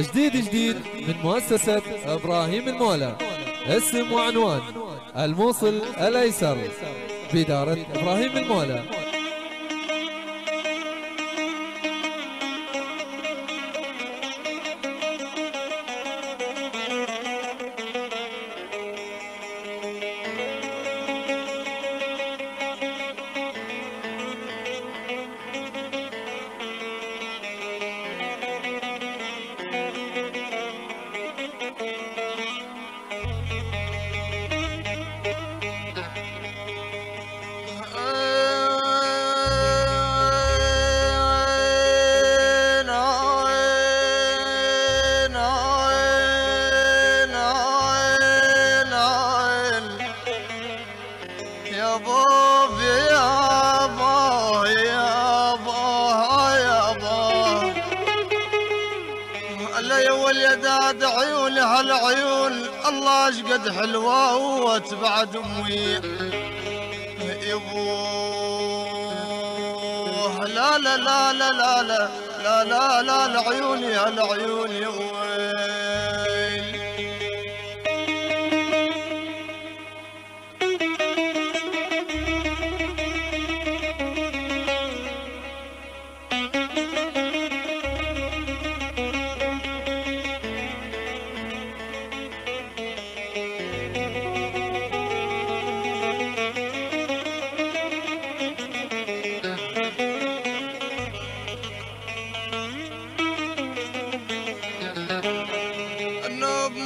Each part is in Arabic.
جديد جديد من مؤسسة إبراهيم المولى اسم وعنوان الموصل الأيسر بإدارة إبراهيم المولى.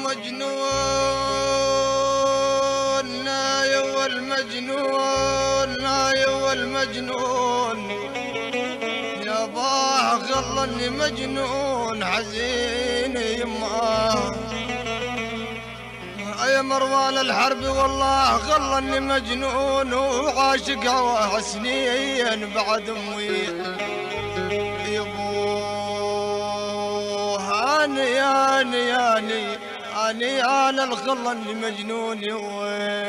المجنون يا آية آية والمجنون يا والمجنون. يا باح خلني مجنون حزين يما. يا مروان الحرب والله خلني مجنون وعاشق هواه سنين بعد أمي. يبوها اني اني اني ماني أنا الغلا المجنون وين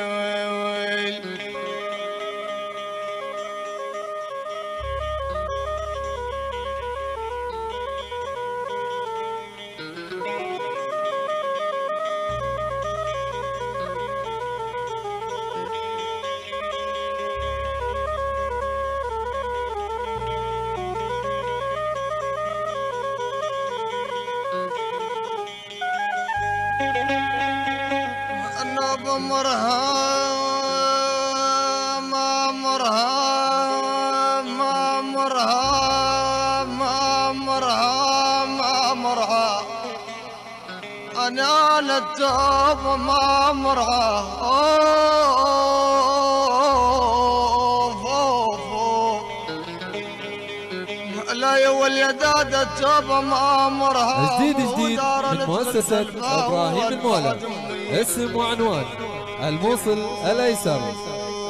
بمرها ما مرها ما مرها ما مرها ما مرها أنا للتوب ما مرها لا يا واليداد التوب ما مرها جديد جديد. من مؤسسة إبراهيم المولى. اسم وعنوان. الموصل الأيسر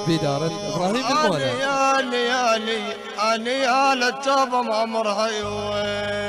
بدارة إبراهيم المولى. اني اني اني على التوب ما عمرها يوين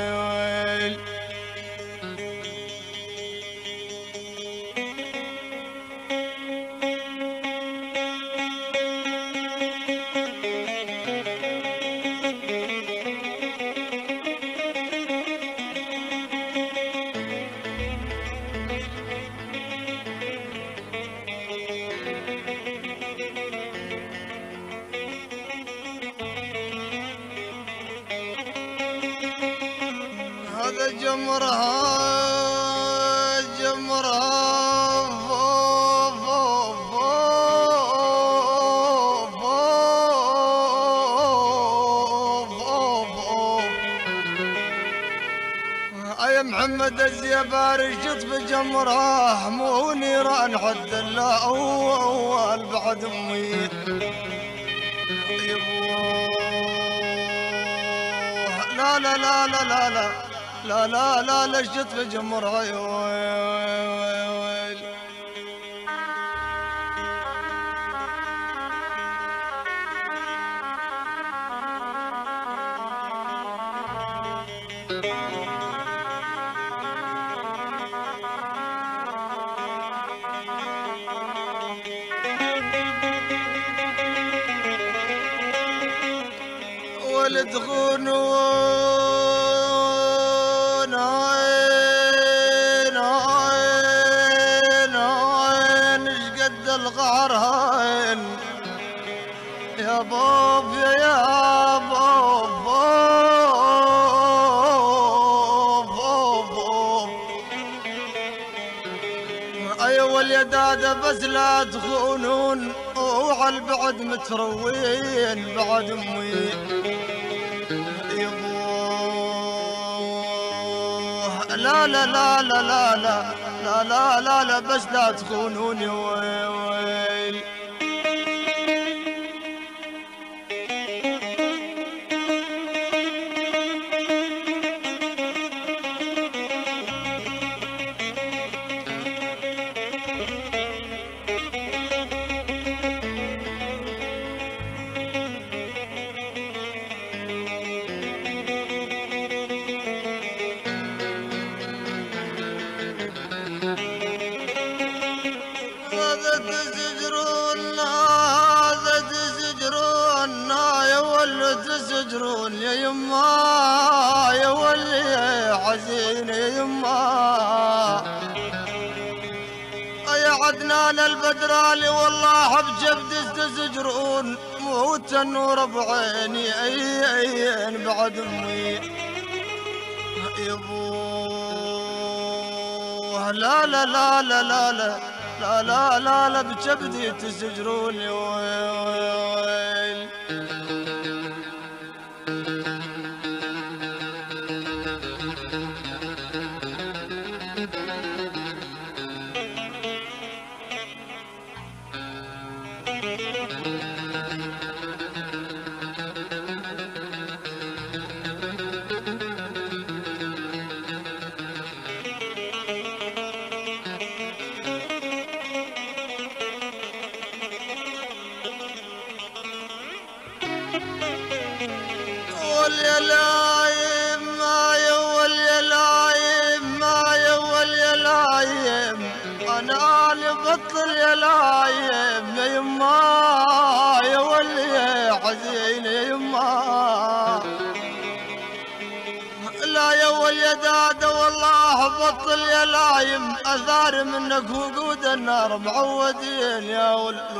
الزيباري شط بجمره مو نيران حد الله اول بعد امي لا لا لا لا لا لا لا لا لا لشت في أيوه اليداد بس لا تخونون. وعلى البعد متروين بعد أمي. يبوه. لا لا لا لا لا لا لا لا لا بس لا تخونوني. البدرالي والله بجبد تزجرون موت النور بعيني أي اي بعد أمي؟ يبوه لا لا لا لا لا لا لا لا لا بجبدي تسجروني يا لايم ما واليلايم معي واليلايم معي واليلايم أنا لبط اليلايم يما يا ولي حزين يما. لا يا ولي داده والله بطل يا لايم أثار منك وقود النار معودين يا ولي.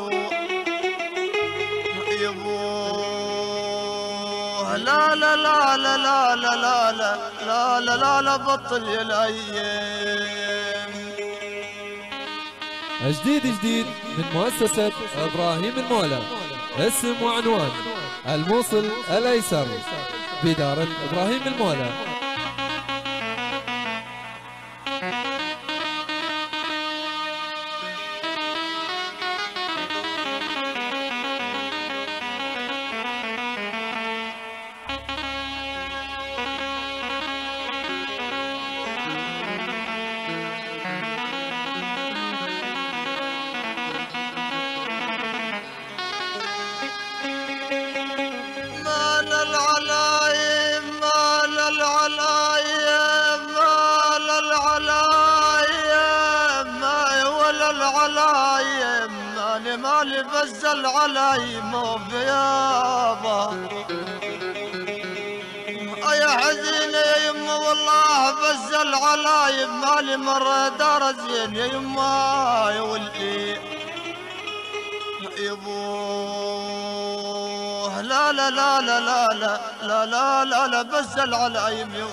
لا لا لا لا لا لا لا لا لا لا لا لا بطل يا الأيام جديد جديد من مؤسسة إبراهيم المولى اسم وعنوان الموصل الأيسر بدار إبراهيم المولى العلايم مالي مرة دار زين يا يما يا ولي يبوه لا لا لا لا لا لا لا لا لا بس العلايم يا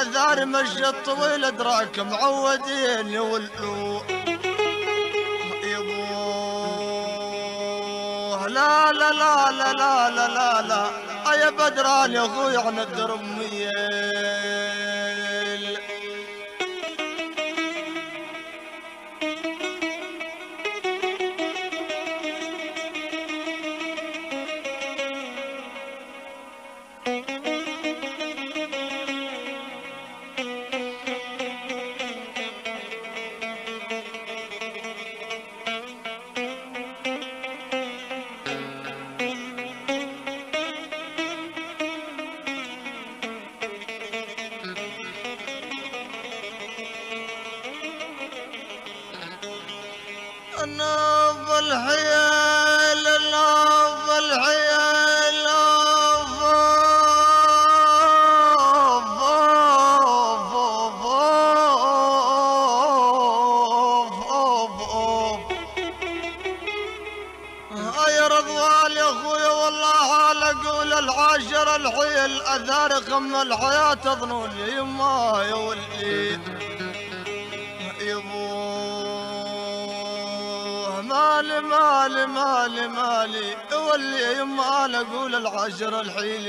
عذاري مشي طويل أدراك معودين يا يبوه. لا لا لا لا لا لا لا, لا, لا يا بدران يا أخوي عن الدرمية. الحياة ظنون يما يا ولي يبوه مالي مالي مالي مالي واللي يما أقول العشر الحيل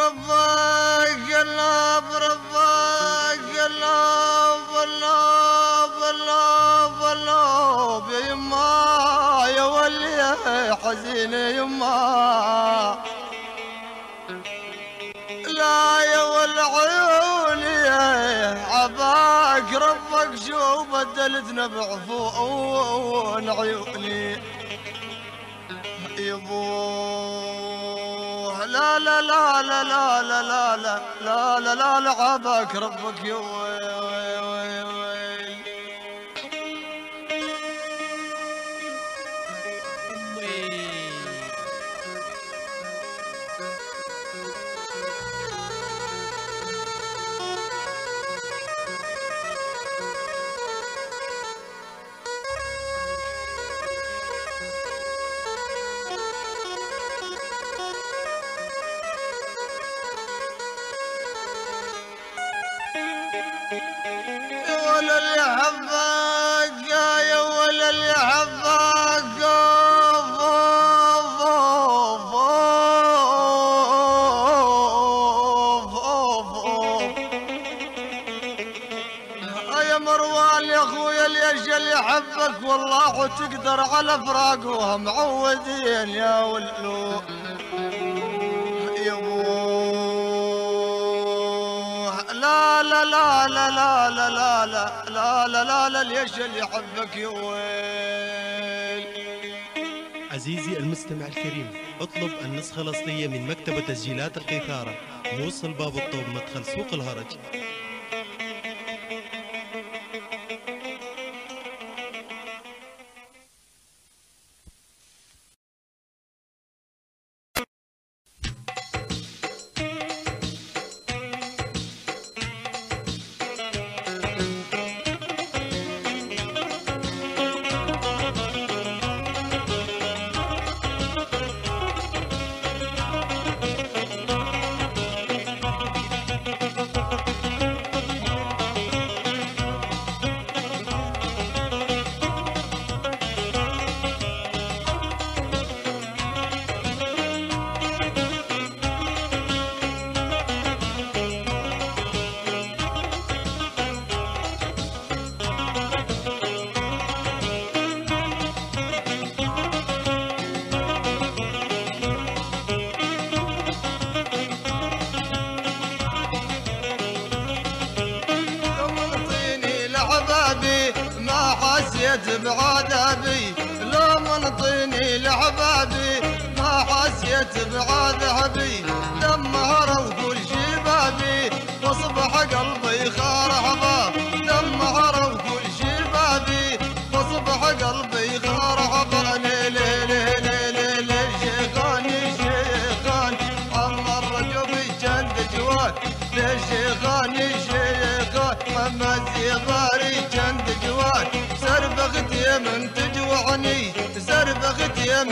رضاك جلاب رضاك جلاب جلاب جلاب جلاب يا يما يا ولي حزين يما لا يا والعيوني عباك ربك شو بدلتنا بعفو عيوني. يبو لا لا لا لا لا لا لا لا لا لا لا لا عباك ربك يا تقدر على فراقها معودين يا ولو يبوه لا لا لا لا لا لا لا لا لا لا لا ليش اللي يحبك يا ويل عزيزي المستمع الكريم اطلب النسخة الأصلية من مكتبة تسجيلات القيثارة موصل باب الطوب مدخل سوق الهرج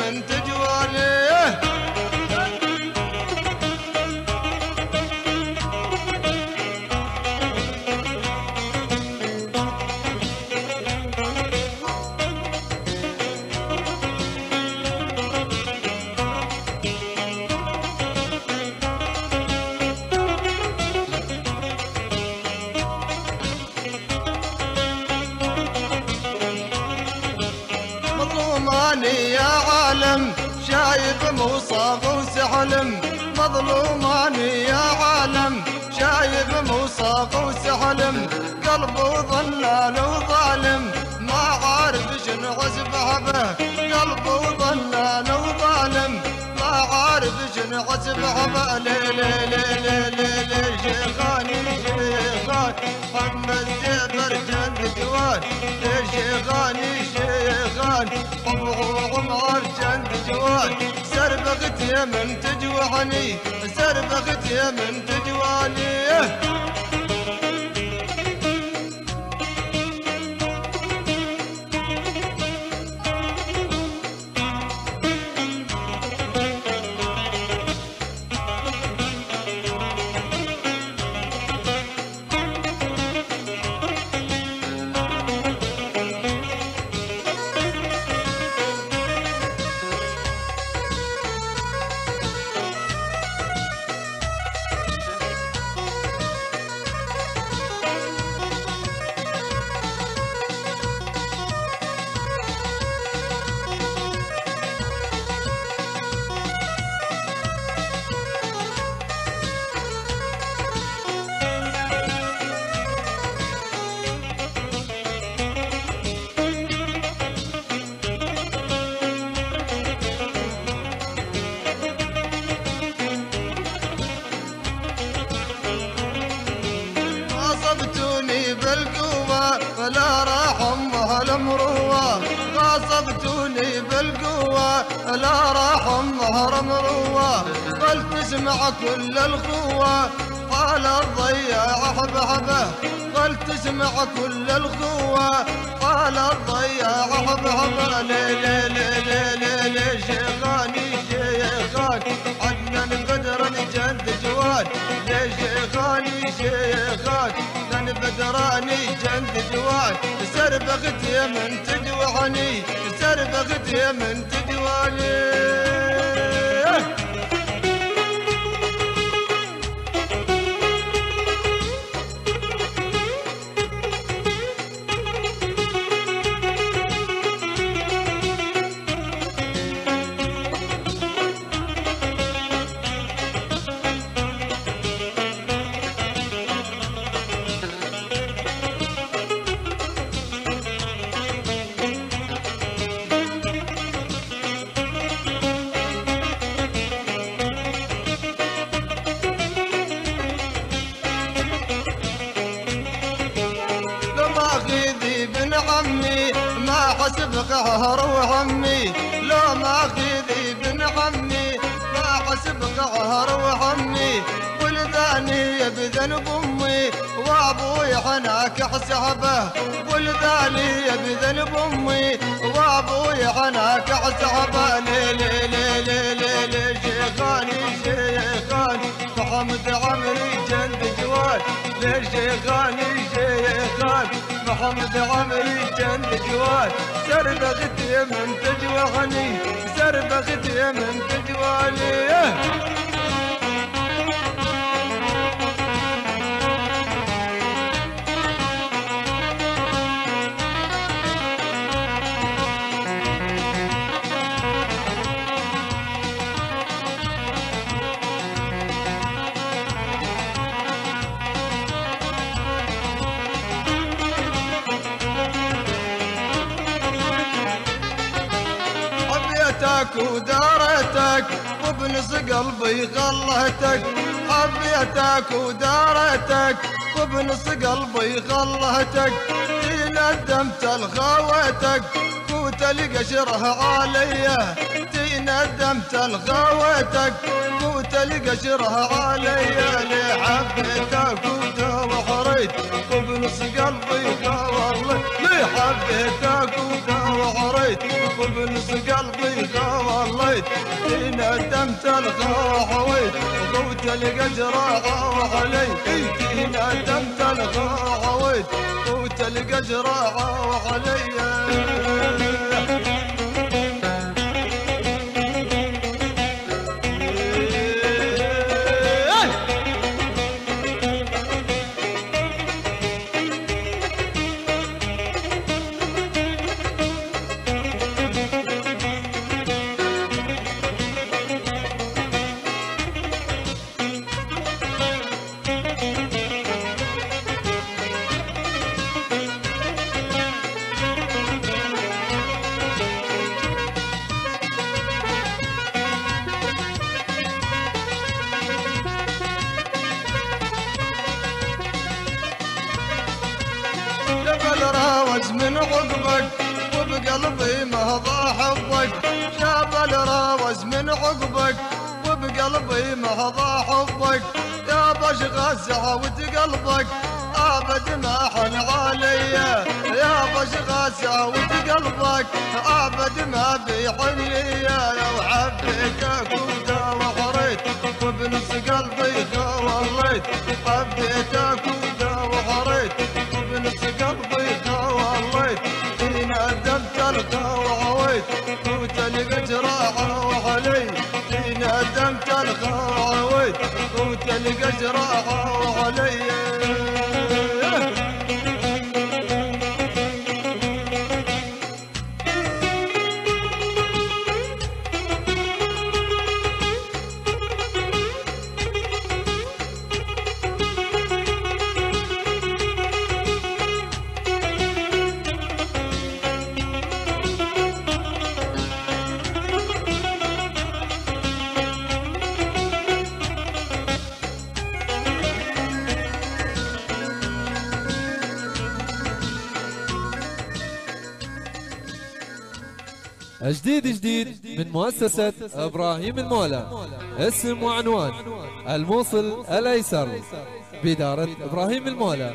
سربغت يا عارف شنو عزبه به لي لي لي لي لي لي شيخاني. شيخان محمد زبر جند جوان لي شيخاني. شيخان عمر جند جوان سربغت يا من تجوعني سربغت يا من بالقوة لا راح امها المروة قلت تسمع كل الخوة قال الضياع حبحبه قلت تسمع كل الخوة قال الضياع حبحبه لي لي لي لي لي لي شيخاني شيخان. عدنان بدر جند جواد لي شيخاني شيخان بدراني جند جواد سربغت يا من تجوعني سربغت من تجوعني بذنب امي وابوي حناك حسابه. ولداني بذنب امي وابوي حناك حسابه. لي لي لي لي لي لي شيخاني شيخان محمد عمري جند جواد ليش شيخاني شيخان محمد عمري جند جواد سربغت يا من تجوعني. سربغت يا من تجواني وبنص قلبي خلهتك حبيتك ودارتك. وبنص قلبي خلهتك ندمت لخوتك كوت القشره عليا ندمت لخوتك كوت القشره عليا لي حبيتك وحريت. وبنص قلبي خولت لي حبيتك خليت وبنص قلبي خواليت حين ندمت الخوح ويت وقوت القجر روح لي حين ندمت الخوح ويت قوت القجر روح لي جديد جديد من مؤسسة إبراهيم المولى. اسم وعنوان الموصل الأيسر بإدارة إبراهيم المولى.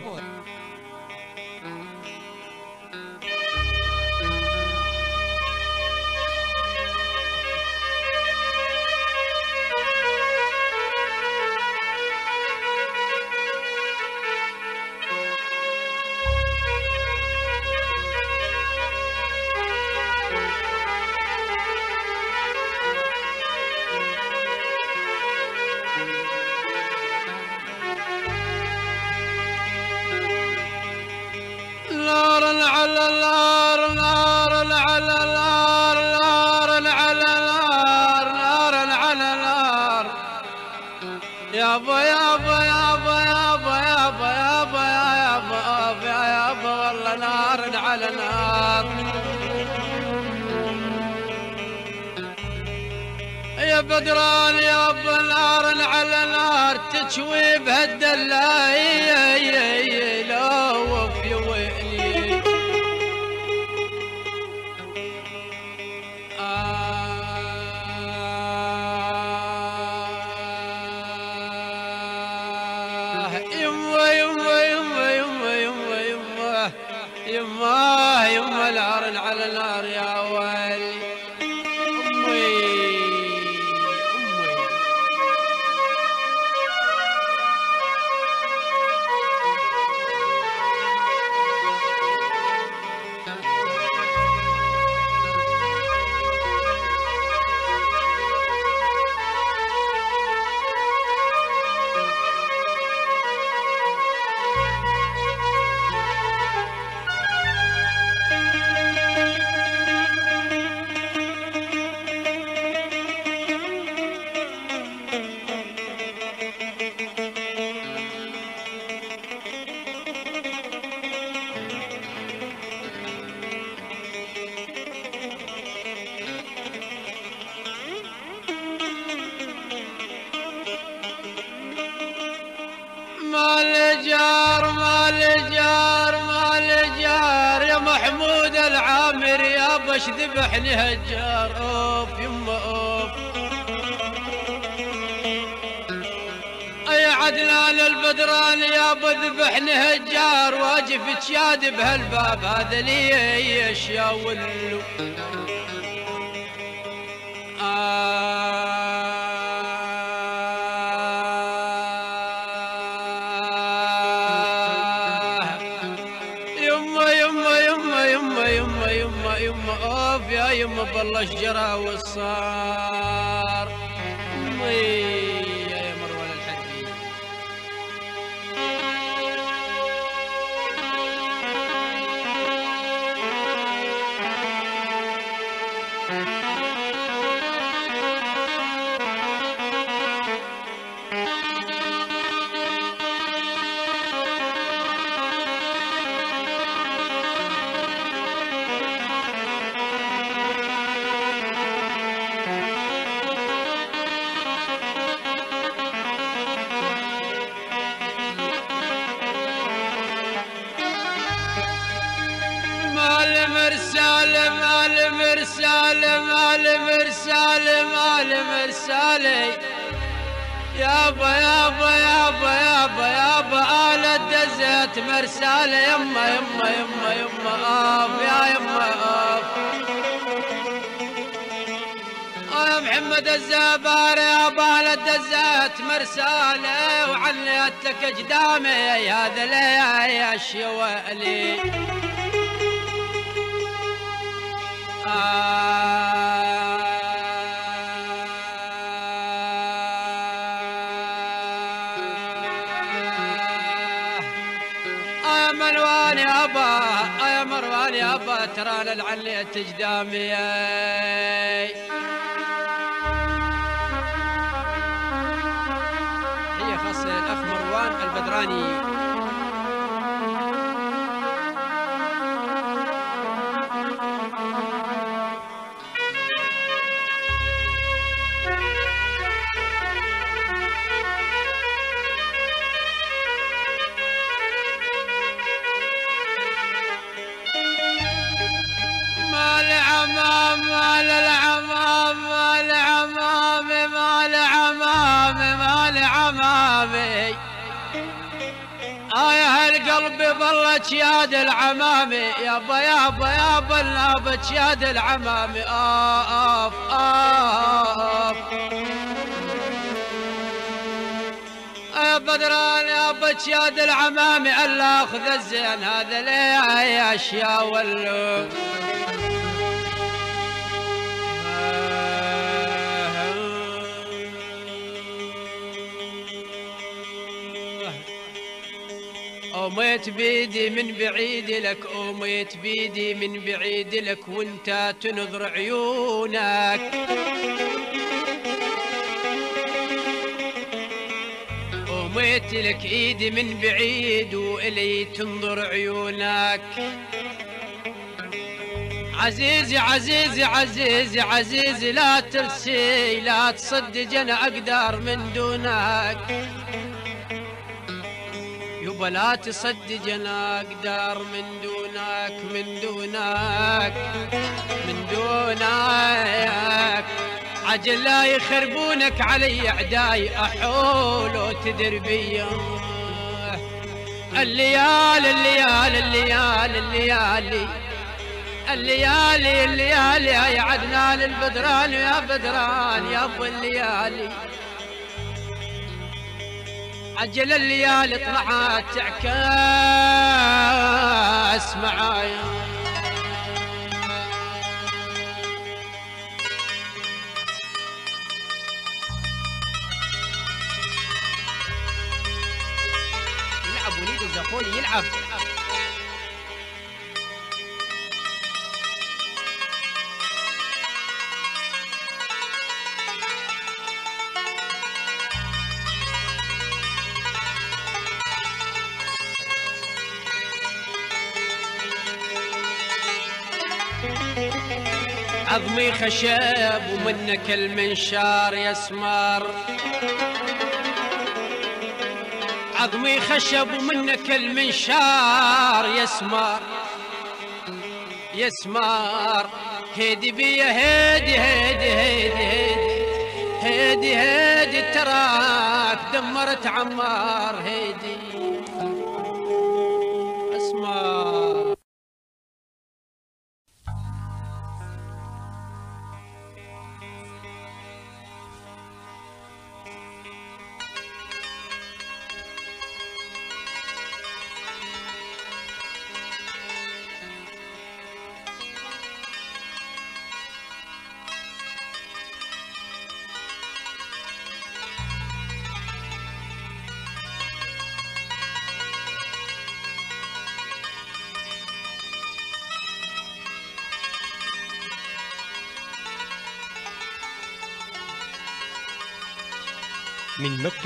ذبحني هجار أوف يما أوف. أي عدنان البدران يا ذبحني هجار واجف تشاد بهالباب هذا لي اشياء يما بالله الشجرة والصار الدزت مرسالة يما يما يما يما آف يا يما آف. آه يا محمد الزبار يا بال الدزات مرسالة وعليت لك قدامي هذا لي يا الشوالي يا العلي تجدامي هي خاصة الأخ مروان البدراني. عمامي آه هالقلب ظلت ياد العمامي يابا يابا يابا نابت ياد العمامي آف آف. يا بدران يا بتشاد العمامي الا أخذ الزين هذا ليه يا اشياء أميت بيدي من بعيد لك أميت بيدي من بعيد لك وانت تنظر عيونك. وميت لك إيدي من بعيد وإلي تنظر عيونك. عزيزي عزيزي عزيزي عزيزي لا ترسي لا تصدق أنا أقدر من دونك. يبا لا تصدق أنا أقدر من دونك من دونك من دونك. عجل لا يخربونك علي أعداي أحول وتدر بيا الليالي الليالي الليالي الليالي. الليالي الليالي يا عدنان البدران يا بدران يا ابو الليالي عجل الليالي طلعت تعكاس معايا يلعب وليد الزقوني يلعب. عظمي خشب ومنك المنشار يسمر عظمي خشب ومنك المنشار يسمر يسمر هيدي بيا هيدي هيدي هيدي هيدي هيدي هيدي تراك دمرت عمار هيدي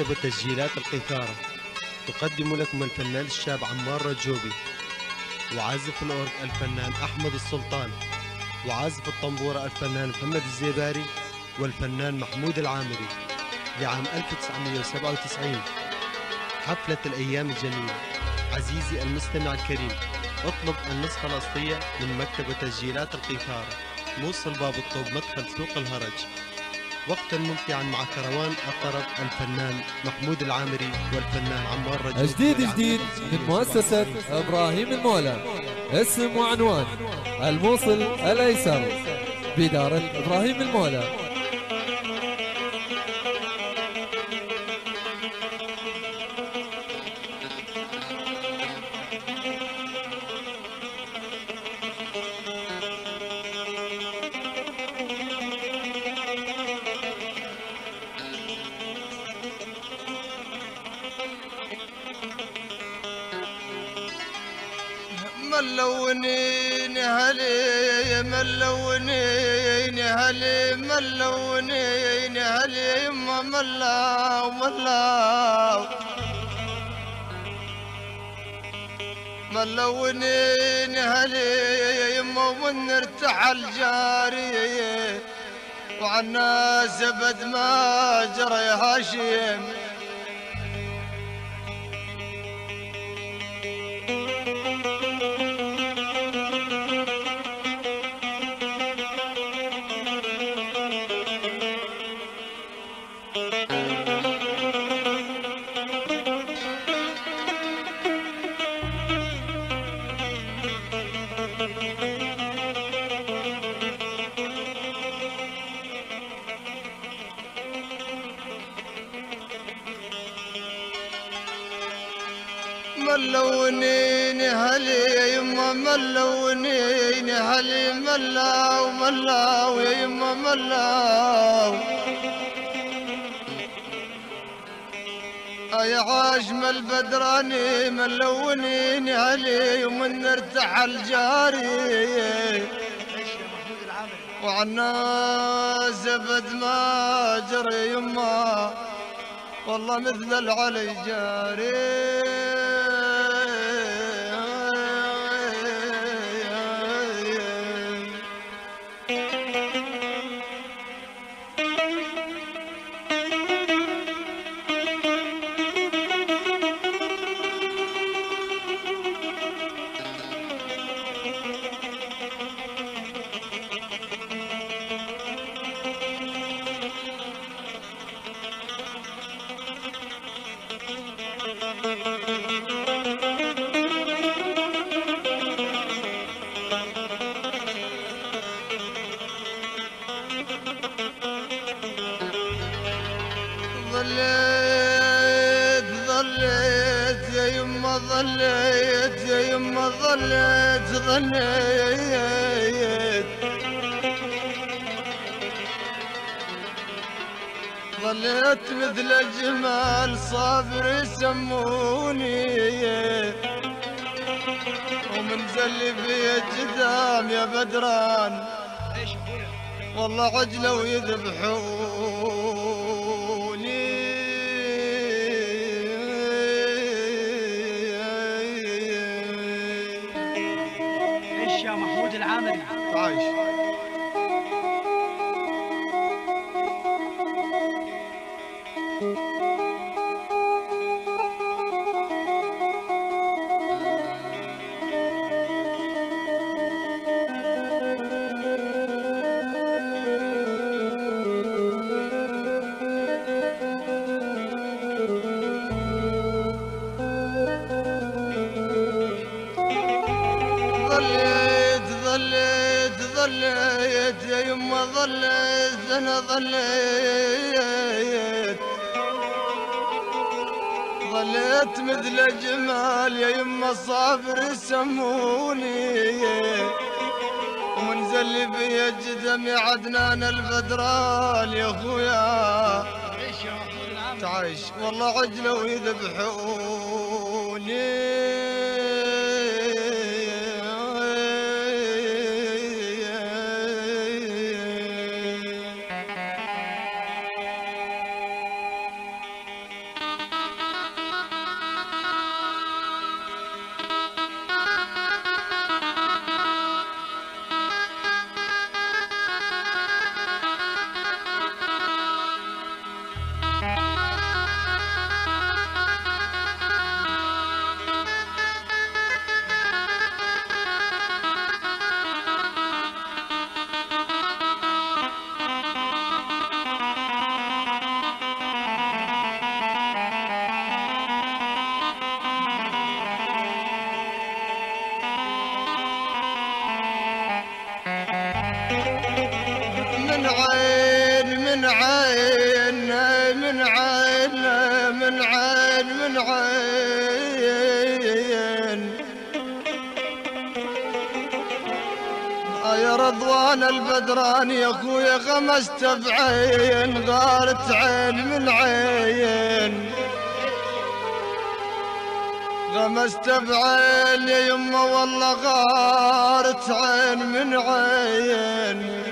من مكتب تسجيلات القيثارة. تقدم لكم الفنان الشاب عمار رجوبي. وعازف الأورج الفنان أحمد السلطان. وعازف الطنبورة الفنان محمد الزيباري والفنان محمود العامري لعام 1997 حفلة الأيام الجميلة. عزيزي المستمع الكريم اطلب النسخة الأصلية من مكتب تسجيلات القيثارة. موصل باب الطوب مدخل سوق الهرج. وقتا ممتعا مع كروان الطرب الفنان محمود العامري والفنان عمار رجب. جديد جديد من مؤسسة إبراهيم المولى. اسم وعنوان الموصل الأيسر. بإدارة إبراهيم المولى. ارتحل جاري وعنا زبد ما جرى هاشم. ملونين هلي يما ملونين هلي ملاو ملاو يا يما ملاو. يا عاجم البدراني ملونين هلي ومن ارتحل جاري وعنا زبد ما جري يما والله مثل العلي جاري. مثل الجمال صابر يسموني. ومن زلي في الجدام يا بدران. والله عجلة ويذبحوني. إيش يا محمود العامري. عايش. البدران يا خويا عيش يا محمود العامري تعيش. والله عجلة ويذبحوني البدران يا أخويا غمست بعين غارت عين من عين. غمست بعين يا يما والله غارت عين من عين.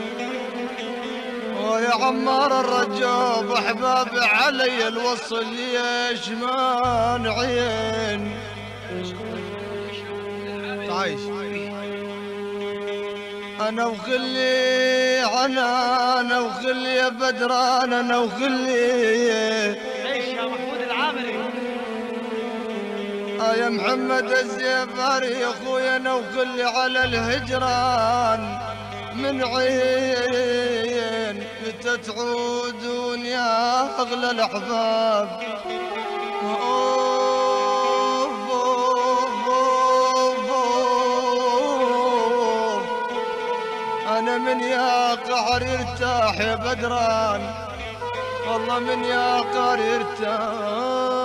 ويا عمار الرجوب احبابي علي الوصل ليش ما نعين أنا وخلي أنا أنا وخلي يا بدران أنا وخلي عيش يا محمود العامري. آه يا محمد الزيباري يا اخويا أنا وخلي على الهجران. من عين متى تعودون يا أغلى الأحباب؟ من يا قهر يرتاح بدران. والله من يا قهر يرتاح.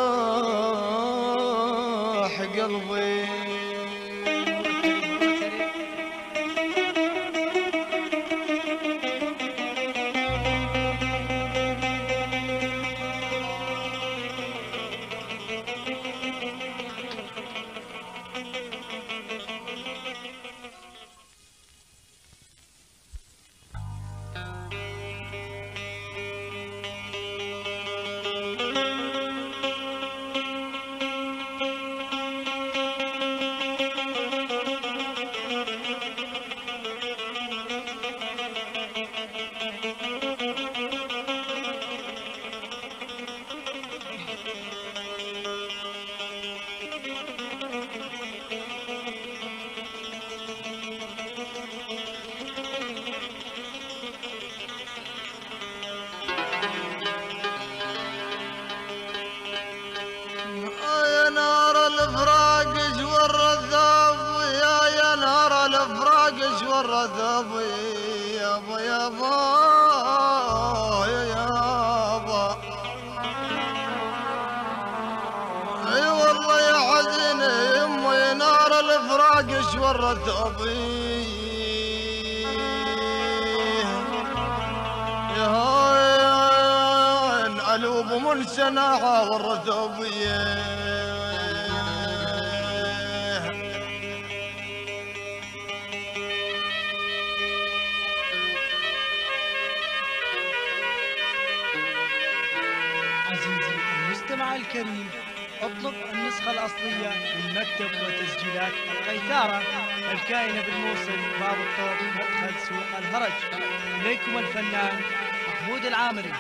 إليكم الفنان محمود العامري.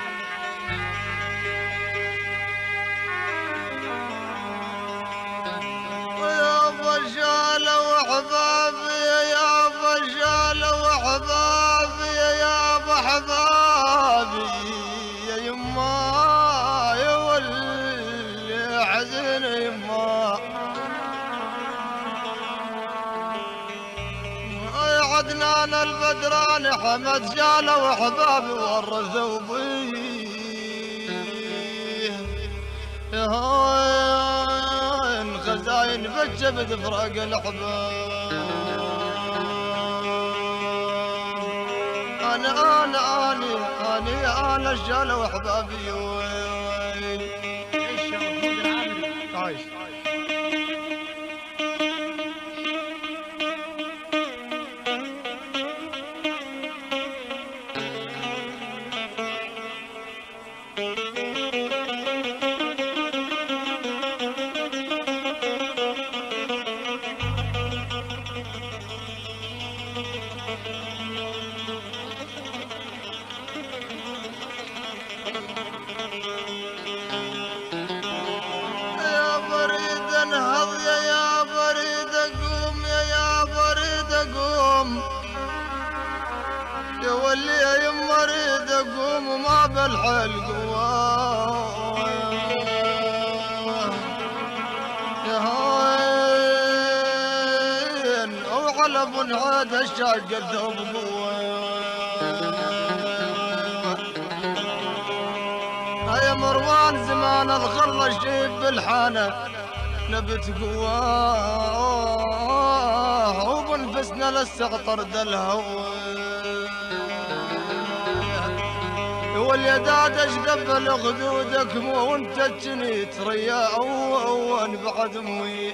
البدران حمد جاله وحبابي ورثوا بيه خزاين بجبد فراق الأحباب أنا أنا أنا أنا أنا الجالة وحبابي وين قوة يا هاين وعلى بن عاد الشاق الثوب قوة يا مروان زمان الخلة الشيب بالحانة. نبت قواه وبنفسنا للسقطر دلهو واليداد اش قبل خدودك مو وانت تجنيت ريا اون بعد موي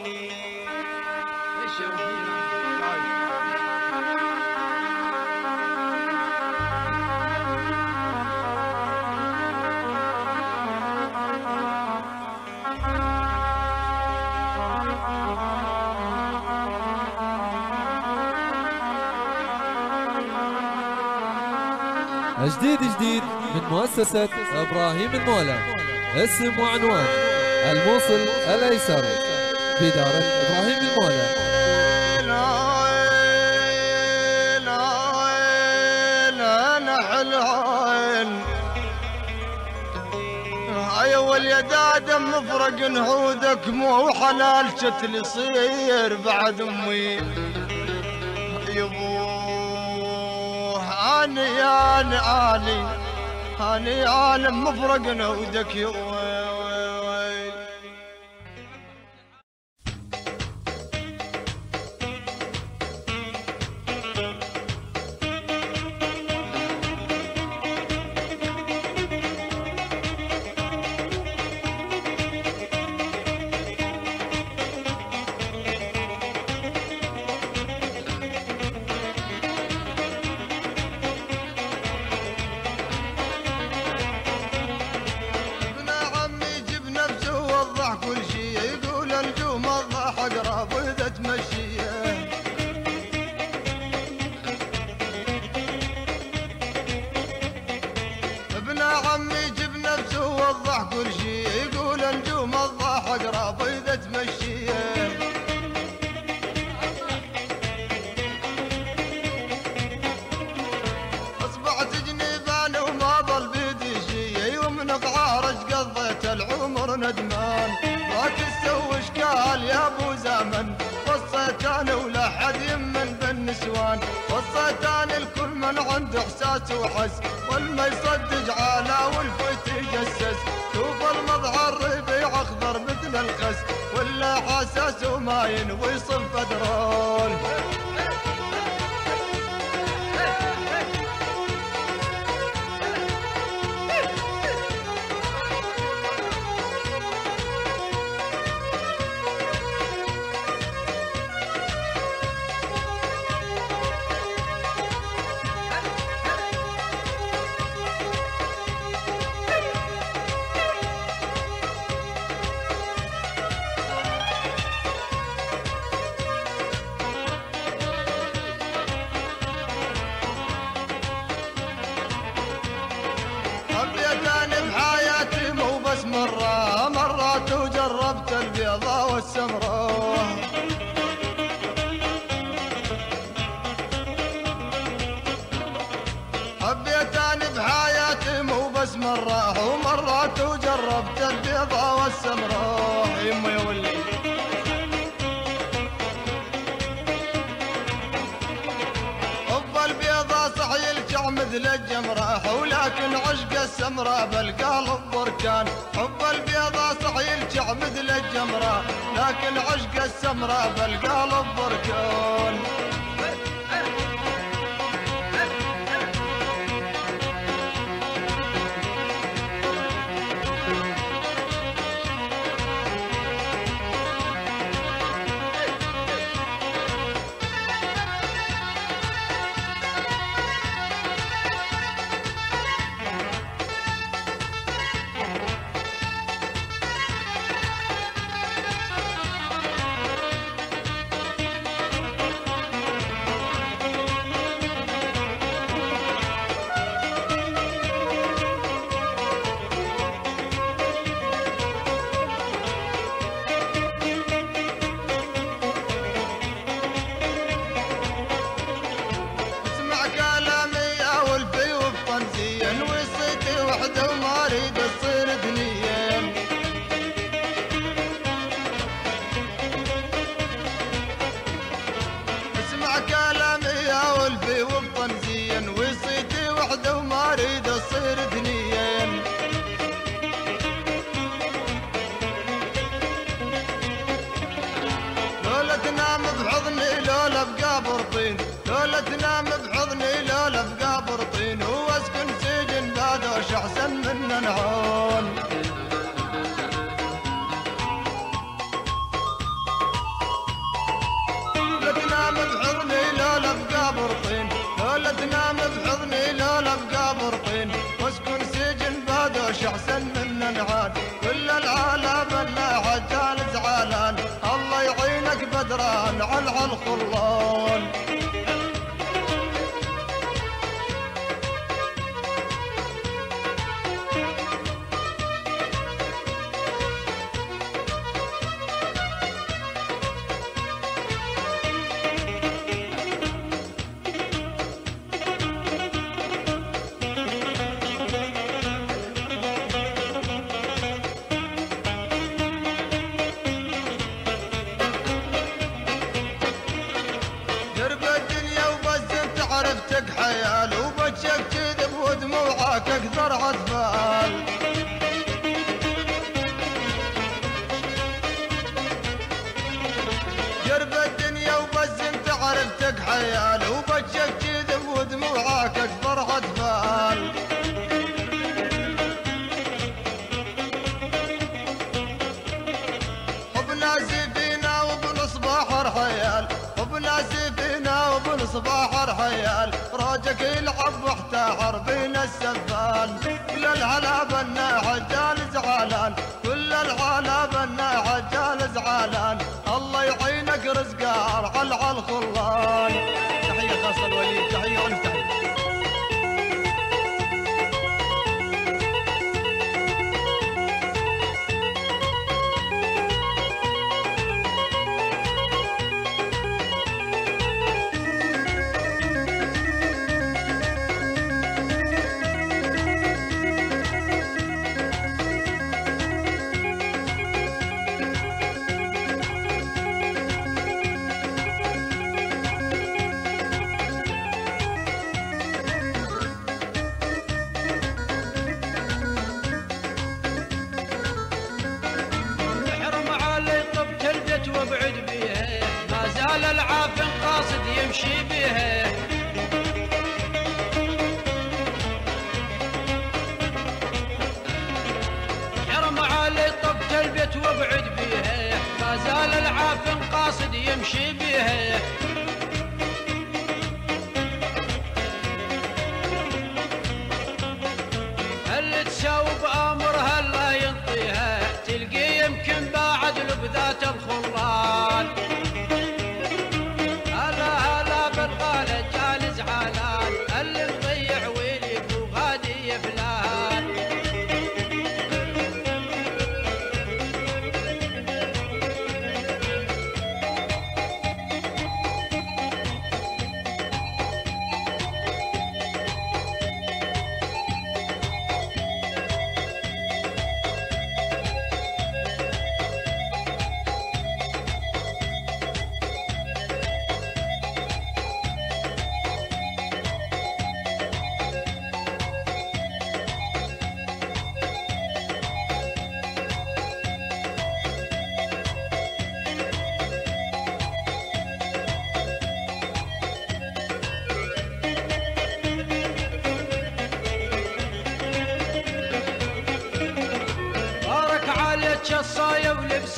جديد جديد. من مؤسسة إبراهيم المولى اسم وعنوان الموصل الأيسر بإدارة إبراهيم المولى. أيوه اليداد مفرق نهودك مو حلال شتل يصير بعد أمي. يبوه آني أنا آني. اني أنا مفرق نهودك يا ومرات وجربت البيضة والسمراء. يما يا ولي حب الجمرة ولكن عشق السمرة بالقلب بركان حب البيضة صحيح مثل الجمرة لكن عشق السمرة بالقلب بركان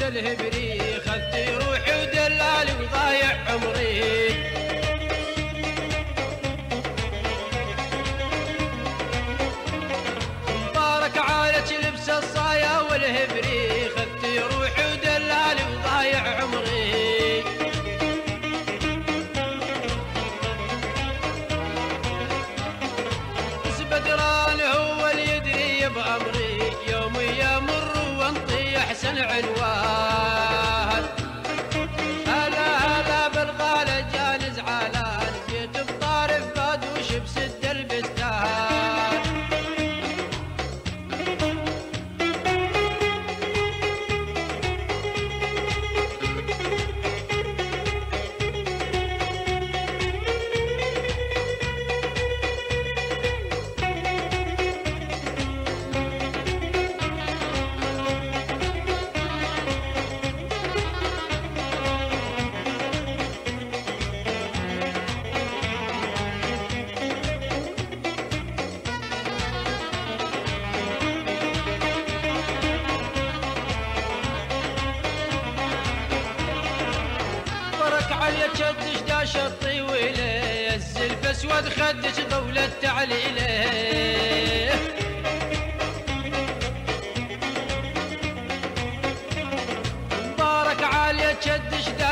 السلهبري خذت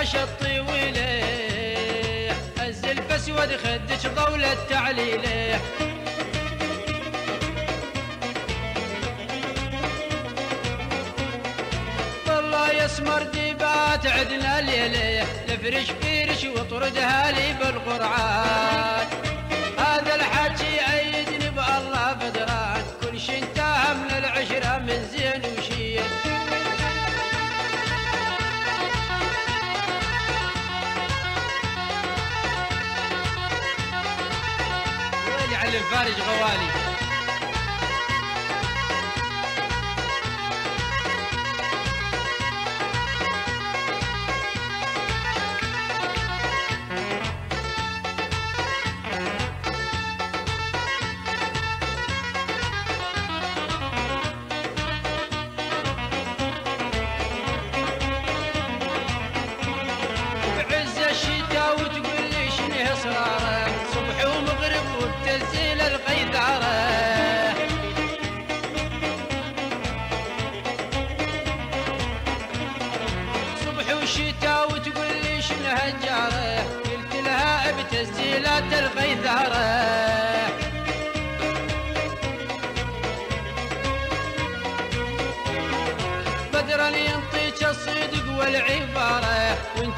شطي وليه الزلف اسود خدش ضولة تعليله والله يسمر ديبات عدنا ليله لفرش فيرش واطردها لي بالقرعان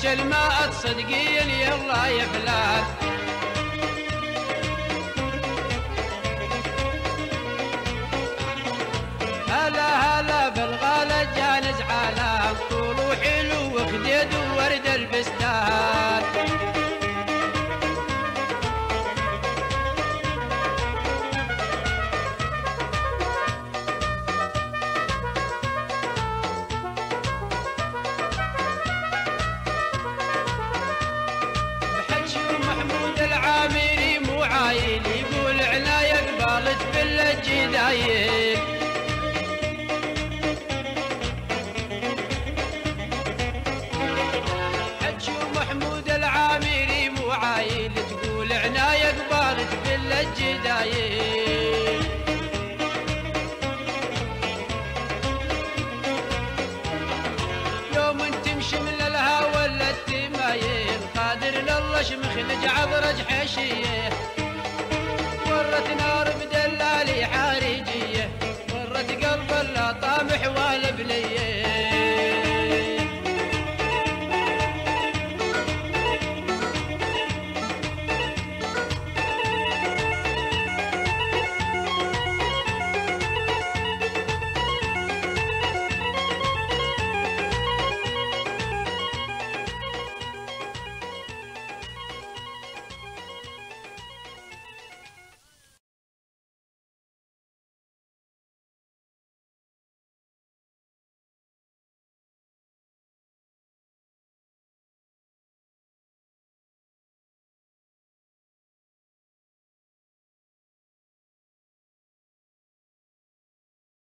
كلمات صدقي يلا يا فلان. نجعب رجح شيه